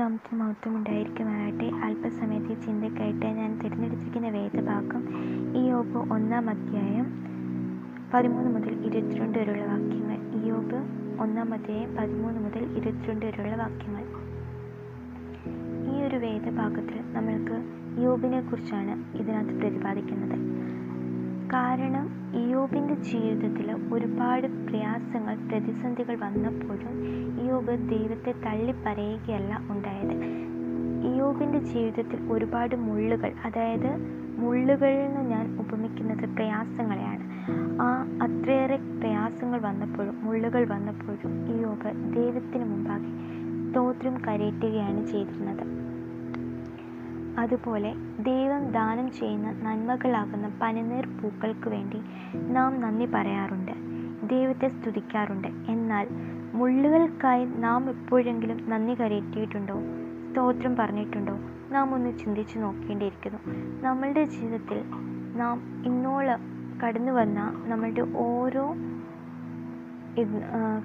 നാമത്തിന് മഹത്വം ഉണ്ടായിരിക്കുമാകട്ടെ അല്പസമയത്തെ ചിന്തക്കായിട്ട് ഞാൻ തിരഞ്ഞെടുത്തിരിക്കുന്ന വേദഭാഗം ഈ ഇയോബ് ഒന്നാം അധ്യായം പതിമൂന്ന് മുതൽ ഇരുപത്തിരണ്ട് വരെയുള്ള വാക്യങ്ങൾ. ഇയോബ് ഒന്നാം അധ്യായം പതിമൂന്ന് മുതൽ ഇരുപത്തിരണ്ട് വരെയുള്ള വാക്യങ്ങൾ. ഈ ഒരു വേദഭാഗത്തിൽ നമ്മൾക്ക് യോബിനെ കുറിച്ചാണ് ഇതിനകത്ത് പ്രതിപാദിക്കുന്നത്. കാരണം ഇയോബിന്റെ ജീവിതത്തിൽ ഒരുപാട് പ്രയാസങ്ങൾ പ്രതിസന്ധികൾ വന്നപ്പോഴും ഇയോബ് ദൈവത്തെ തള്ളിപ്പറയുകയല്ല ഉണ്ടായത്. ഇയോബിന്റെ ജീവിതത്തിൽ ഒരുപാട് മുള്ളുകൾ അതായത് മുള്ളുകളിൽ നിന്ന് ഞാൻ ഉപമിക്കുന്നത് പ്രയാസങ്ങളെയാണ്. ആ അത്രയേറെ പ്രയാസങ്ങൾ വന്നപ്പോഴും മുള്ളുകൾ വന്നപ്പോഴും ഇയോബ് ദൈവത്തിന് മുമ്പാകെ സ്തോത്രം കരയറ്റുകയാണ് ചെയ്തിരുന്നത്. അതുപോലെ ദൈവം ദാനം ചെയ്യുന്ന നന്മകളാകുന്ന പനിനീർ പൂക്കൾക്ക് വേണ്ടി നാം നന്ദി പറയാറുണ്ട്. ദൈവത്തെ സ്തുതിക്കാറുണ്ട്. എന്നാൽ മുള്ളുകൾക്കായി നാം എപ്പോഴെങ്കിലും നന്ദി കരയറ്റിയിട്ടുണ്ടോ സ്തോത്രം പറഞ്ഞിട്ടുണ്ടോ? നാം ഒന്ന് ചിന്തിച്ചു നോക്കേണ്ടിയിരിക്കുന്നു. നമ്മളുടെ ജീവിതത്തിൽ നാം ഇന്നോളം കടന്നു വന്ന നമ്മളുടെ ഓരോ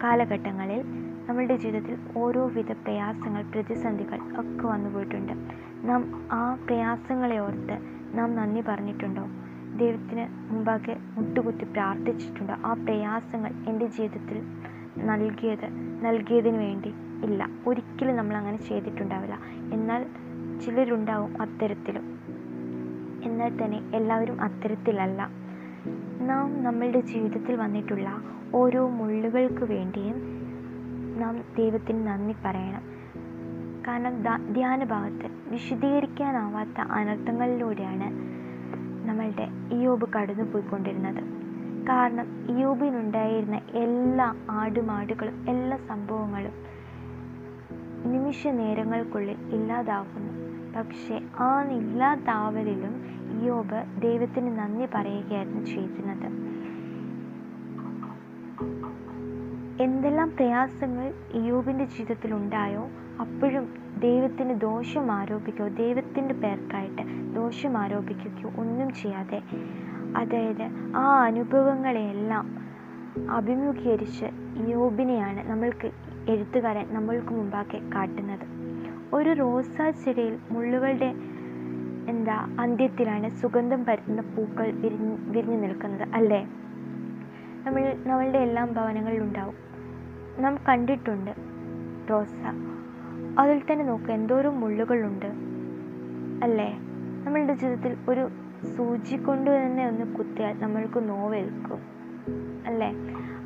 കാലഘട്ടങ്ങളിൽ നമ്മളുടെ ജീവിതത്തിൽ ഓരോ വിധ പ്രയാസങ്ങൾ പ്രതിസന്ധികൾ ഒക്കെ വന്നു പോയിട്ടുണ്ട്. നാം ആ പ്രയാസങ്ങളെ ഓർത്ത് നാം നന്ദി പറഞ്ഞിട്ടുണ്ടോ? ദൈവത്തിന് മുമ്പാകെ മുട്ടുകുത്തി പ്രാർത്ഥിച്ചിട്ടുണ്ടോ. ആ പ്രയാസങ്ങൾ എന്റെ ജീവിതത്തിൽ നൽകിയത് നൽകിയതിന് വേണ്ടി ഇല്ല. ഒരിക്കലും നമ്മൾ അങ്ങനെ ചെയ്തിട്ടുണ്ടാവില്ല. എന്നാൽ ചിലരുണ്ടാവും അത്തരത്തിലും. എന്നാൽ തന്നെ എല്ലാവരും അത്തരത്തിലല്ല. നാം നമ്മളുടെ ജീവിതത്തിൽ വന്നിട്ടുള്ള ഓരോ മുള്ളുകൾക്ക് വേണ്ടിയും നാം ദൈവത്തിന് നന്ദി പറയണം. കാരണം ധ്യാന ഭാഗത്ത് വിശദീകരിക്കാനാവാത്ത അനർത്ഥങ്ങളിലൂടെയാണ് നമ്മളുടെ ഇയോബ് കടന്നു പോയിക്കൊണ്ടിരുന്നത് കാരണം ഇയോബിനുണ്ടായിരുന്ന എല്ലാ ആടുമാടുകളും എല്ലാ സംഭവങ്ങളും നിമിഷ നേരങ്ങൾക്കുള്ളിൽ ഇല്ലാതാവുന്നു. പക്ഷേ ആ ഇല്ലാതാവലിലും ഇയോബ് ദൈവത്തിന് നന്ദി പറയുകയായിരുന്നു ചെയ്തിരുന്നത്. എന്തെല്ലാം പ്രയാസങ്ങൾ ഇയോബിന്റെ ജീവിതത്തിൽ ഉണ്ടായോ അപ്പോഴും ദൈവത്തിന് ദോഷം ആരോപിക്കുകയോ ദൈവത്തിന്റെ പേർക്കായിട്ട് ദോഷം ആരോപിക്കുകയോ ഒന്നും ചെയ്യാതെ. അതായത് ആ അനുഭവങ്ങളെയെല്ലാം അഭിമുഖീകരിച്ച് യോബിനെയാണ് നമ്മൾക്ക് എഴുത്തുകാരൻ നമ്മൾക്ക് മുമ്പാകെ കാട്ടുന്നത്. ഒരു റോസാ ചെടിയിൽ മുള്ളുകളുടെ എന്താ അന്ത്യത്തിലാണ് സുഗന്ധം പരത്തുന്ന പൂക്കൾ വിരിഞ്ഞ് വിരിഞ്ഞു നിൽക്കുന്നത് അല്ലേ? നമ്മൾ നമ്മളുടെ എല്ലാം ഭവനങ്ങളിലുണ്ടാവും. നാം കണ്ടിട്ടുണ്ട് റോസ. അതിൽ തന്നെ നോക്കുക എന്തോരം മുള്ളുകളുണ്ട്. അല്ലേ? നമ്മളുടെ ജീവിതത്തിൽ ഒരു സൂചി കൊണ്ട് തന്നെ ഒന്ന് കുത്തിയാൽ നമ്മൾക്ക് നോവേൽക്കും. അല്ലേ?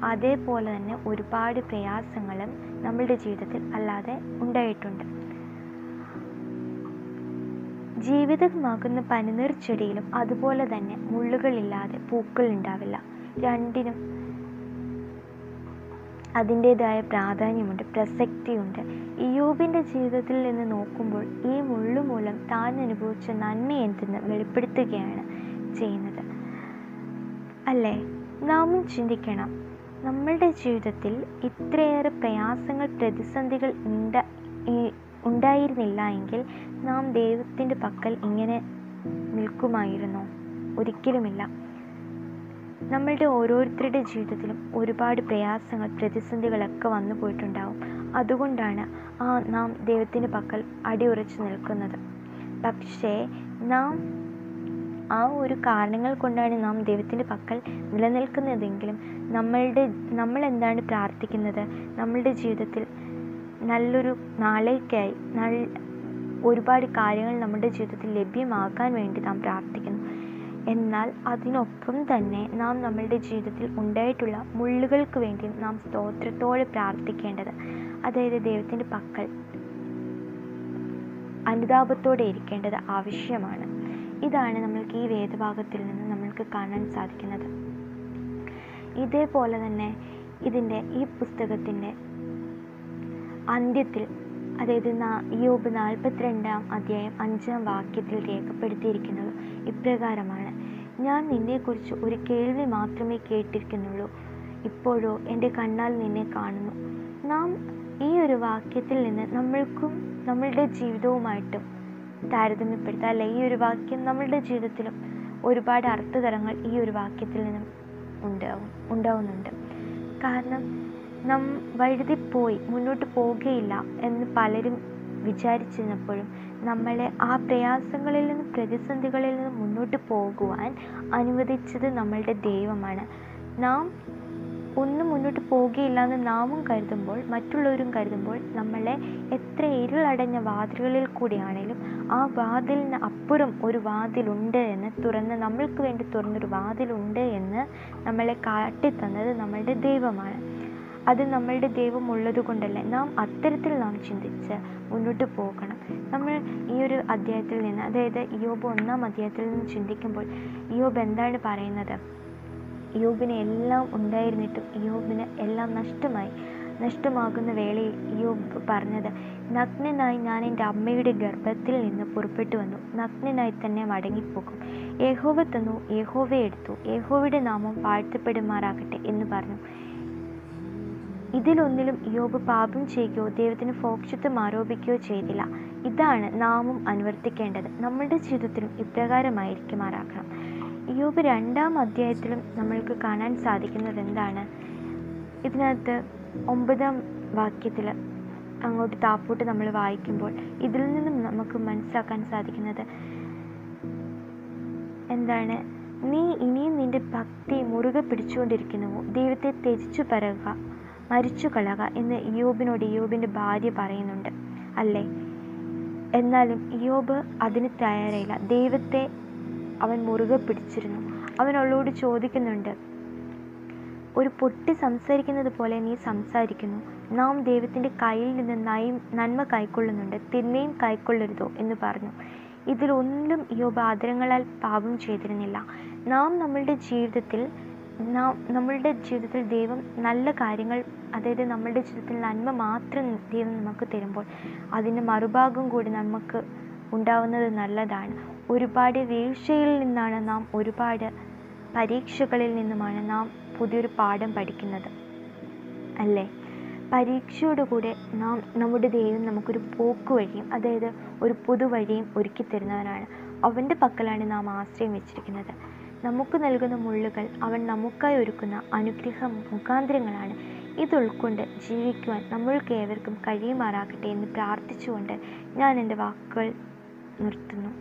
അതേപോലെ തന്നെ ഒരുപാട് പ്രയാസങ്ങളും നമ്മളുടെ ജീവിതത്തിൽ അല്ലാതെ ഉണ്ടായിട്ടുണ്ട്. ജീവിതമാകുന്ന പനിനീർ ചെടിയിലും അതുപോലെ തന്നെ മുള്ളുകളില്ലാതെ പൂക്കൾ ഉണ്ടാവില്ല. രണ്ടിനും അതിന്റേതായ പ്രാധാന്യമുണ്ട് പ്രസക്തിയുണ്ട്. ഇയോബിന്റെ ജീവിതത്തിൽ നിന്ന് നോക്കുമ്പോൾ ഈ മുള്ളു മൂലം താൻ അനുഭവിച്ച നന്മ എന്തെന്ന് വെളിപ്പെടുത്തുകയാണ് ചെയ്യുന്നത്. അല്ലേ? നാമും ചിന്തിക്കണം. നമ്മളുടെ ജീവിതത്തിൽ ഇത്രയേറെ പ്രയാസങ്ങൾ പ്രതിസന്ധികൾ ഉണ്ട ഉണ്ടായിരുന്നില്ല എങ്കിൽ നാം ദൈവത്തിന്റെ പക്കൽ ഇങ്ങനെ നിൽക്കുമായിരുന്നോ? ഒരിക്കലുമില്ല. നമ്മളുടെ ഓരോരുത്തരുടെ ജീവിതത്തിലും ഒരുപാട് പ്രയാസങ്ങൾ പ്രതിസന്ധികളൊക്കെ വന്നു പോയിട്ടുണ്ടാവും. അതുകൊണ്ടാണ് ആ നാം ദൈവത്തിന്റെ പക്കൽ അടിയുറച്ച് നിൽക്കുന്നത്. പക്ഷേ നാം ആ ഒരു കാരണങ്ങൾ കൊണ്ടാണ് നാം ദൈവത്തിന്റെ പക്കൽ നിലനിൽക്കുന്നതെങ്കിലും നമ്മളുടെ നമ്മൾ എന്താണ് പ്രാർത്ഥിക്കുന്നത്? നമ്മളുടെ ജീവിതത്തിൽ നല്ലൊരു നാളേക്കായി നൽ ഒരുപാട് കാര്യങ്ങൾ നമ്മുടെ ജീവിതത്തിൽ ലഭ്യമാക്കാൻ വേണ്ടി നാം പ്രാർത്ഥിക്കുന്നു. എന്നാൽ അതിനൊപ്പം തന്നെ നാം നമ്മളുടെ ജീവിതത്തിൽ ഉണ്ടായിട്ടുള്ള മുള്ളുകൾക്ക് വേണ്ടി നാം സ്തോത്രത്തോടെ പ്രാർത്ഥിക്കേണ്ടത്. അതായത് ദൈവത്തിന്റെ പക്കൽ അനുതാപത്തോടെ ഇരിക്കേണ്ടത് ആവശ്യമാണ്. ഇതാണ് നമ്മൾക്ക് ഈ വേദഭാഗത്തിൽ നിന്ന് നമ്മൾക്ക് കാണാൻ സാധിക്കുന്നത്. ഇതേപോലെ തന്നെ ഇതിന്റെ ഈ പുസ്തകത്തിന്റെ അന്ത്യത്തിൽ അതായത് യോബ് നാൽപ്പത്തിരണ്ടാം അധ്യായം അഞ്ചാം വാക്യത്തിൽ രേഖപ്പെടുത്തിയിരിക്കുന്നത് ഇപ്രകാരമാണ്. ഞാൻ നിന്നെക്കുറിച്ച് ഒരു കേൾവി മാത്രമേ കേട്ടിരിക്കുന്നുള്ളൂ. ഇപ്പോഴോ എന്റെ കണ്ണാൽ നിന്നെ കാണുന്നു. നാം ഈ ഒരു വാക്യത്തിൽ നിന്ന് നമ്മൾക്കും നമ്മളുടെ ജീവിതവുമായിട്ടും താരതമ്യപ്പെടുത്താം. അല്ലെ ഈ ഒരു വാക്യം നമ്മളുടെ ജീവിതത്തിലും ഒരുപാട് അർത്ഥതലങ്ങൾ ഈ ഒരു വാക്യത്തിൽ നിന്നും ഉണ്ടാവും ഉണ്ടാവുന്നുണ്ട്. കാരണം നാം പോയി മുന്നോട്ട് പോവുകയില്ല എന്ന് പലരും വിചാരിച്ചിരുന്നപ്പോഴും നമ്മളെ ആ പ്രയാസങ്ങളിൽ നിന്നും പ്രതിസന്ധികളിൽ നിന്നും മുന്നോട്ട് പോകുവാൻ അനുവദിച്ചത് നമ്മളുടെ ദൈവമാണ്. നാം ഒന്നും മുന്നോട്ട് പോകുകയില്ല എന്ന് നാമും കരുതുമ്പോൾ മറ്റുള്ളവരും കരുതുമ്പോൾ നമ്മളെ എത്ര ഇരുളടഞ്ഞ വാതിലുകളിൽ കൂടിയാണേലും ആ വാതിലിന് അപ്പുറം ഒരു വാതിലുണ്ട് എന്ന് തുറന്ന് നമ്മൾക്ക് വേണ്ടി തുറന്നൊരു വാതിലുണ്ട് എന്ന് നമ്മളെ കാട്ടിത്തന്നത് നമ്മളുടെ ദൈവമാണ്. അത് നമ്മളുടെ ദൈവം ഉള്ളത് കൊണ്ടല്ലേ നാം അത്തരത്തിൽ നാം ചിന്തിച്ച് മുന്നോട്ട് പോകണം. നമ്മൾ ഈ ഒരു അധ്യായത്തിൽ നിന്ന് അതായത് യോബ് ഒന്നാം അധ്യായത്തിൽ നിന്ന് ചിന്തിക്കുമ്പോൾ യോബ് എന്താണ് പറയുന്നത്? യോബിന് എല്ലാം ഉണ്ടായിരുന്നിട്ടും യോബിന് എല്ലാം നഷ്ടമായി. നഷ്ടമാകുന്ന വേളയിൽ യോബ് പറഞ്ഞത് നഗ്നനായി ഞാൻ എന്റെ അമ്മയുടെ ഗർഭത്തിൽ നിന്ന് പുറപ്പെട്ടു വന്നു. നഗ്നനായി തന്നെ മടങ്ങിപ്പോകും. യഹോവ തന്നു യഹോവ എടുത്തു. യഹോവയുടെ നാമം വാഴ്ത്തപ്പെടുമാറാകട്ടെ എന്ന് പറഞ്ഞു. ഇതിലൊന്നിലും യോബ് പാപം ചെയ്യുകയോ ദൈവത്തിന് ഫോക്ഷത്വം ആരോപിക്കുകയോ ചെയ്തില്ല. ഇതാണ് നാമും അനുവർത്തിക്കേണ്ടത്. നമ്മളുടെ ജീവിതത്തിലും ഇപ്രകാരമായിരിക്കുമാറാക്കണം യോബ് രണ്ടാം അധ്യായത്തിലും നമ്മൾക്ക് കാണാൻ സാധിക്കുന്നത് എന്താണ്? ഇതിനകത്ത് ഒമ്പതാം വാക്യത്തിൽ അങ്ങോട്ട് താപ്പോട്ട് നമ്മൾ വായിക്കുമ്പോൾ ഇതിൽ നിന്നും നമുക്ക് മനസ്സിലാക്കാൻ സാധിക്കുന്നത് എന്താണ്? നീ ഇനിയും നിന്റെ ഭക്തി മുറുകെ പിടിച്ചുകൊണ്ടിരിക്കുന്നുവോ? ദൈവത്തെ ത്യജിച്ചു പറയുക മരിച്ചു കളക എന്ന് യോബിനോട് യോബിന്റെ ഭാര്യ പറയുന്നുണ്ട്. അല്ലേ? എന്നാലും യോബ് അതിന് തയ്യാറായില്ല. ദൈവത്തെ അവൻ മുറുകെ പിടിച്ചിരുന്നു. അവൻ അവളോട് ചോദിക്കുന്നുണ്ട് ഒരു പൊട്ടി സംസാരിക്കുന്നത് പോലെ നീ സംസാരിക്കുന്നു. നാം ദൈവത്തിന്റെ കയ്യിൽ നിന്ന് നയം നന്മ കൈക്കൊള്ളുന്നുണ്ട്. തിന്മയും കൈക്കൊള്ളരുതോ? എന്ന് പറഞ്ഞു. ഇതിലൊന്നും യോബ് ആദരങ്ങളാൽ പാപം ചെയ്തിരുന്നില്ല. നാം നമ്മളുടെ ജീവിതത്തിൽ നാം നമ്മളുടെ ജീവിതത്തിൽ ദൈവം നല്ല കാര്യങ്ങൾ അതായത് നമ്മളുടെ ജീവിതത്തിൽ നന്മ മാത്രം ദൈവം നമുക്ക് തരുമ്പോൾ അതിന്റെ മറുഭാഗം കൂടി നമുക്ക് ഉണ്ടാവുന്നത് നല്ലതാണ്. ഒരുപാട് വീഴ്ചയിൽ നിന്നാണ് നാം ഒരുപാട് പരീക്ഷകളിൽ നിന്നുമാണ് നാം പുതിയൊരു പാഠം പഠിക്കുന്നത്. അല്ലേ? പരീക്ഷയോടുകൂടെ നാം നമ്മുടെ ദൈവം നമുക്കൊരു പോക്ക് വഴിയും അതായത് ഒരു പുതുവഴിയും ഒരുക്കി തരുന്നവനാണ്. അവന്റെ പക്കലാണ് നാം ആശ്രയം വെച്ചിരിക്കുന്നത്. നമുക്ക് നൽകുന്ന മുള്ളുകൾ അവൻ നമുക്കായി ഒരുക്കുന്ന അനുഗ്രഹ മുഖാന്തരങ്ങളാണ്. ഇത് ഉൾക്കൊണ്ട് ജീവിക്കുവാൻ നമ്മൾക്ക് ഏവർക്കും കഴിയുമാറാകട്ടെ എന്ന് പ്രാർത്ഥിച്ചുകൊണ്ട് ഞാൻ എന്റെ വാക്കുകൾ നിർത്തുന്നു.